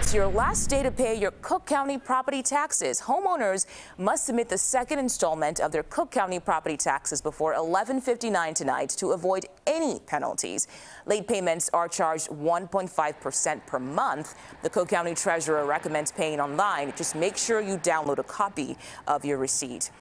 It's your last day to pay your Cook County property taxes. Homeowners must submit the second installment of their Cook County property taxes before 11:59 tonight to avoid any penalties. Late payments are charged 1.5% per month. The Cook County Treasurer recommends paying online. Just make sure you download a copy of your receipt.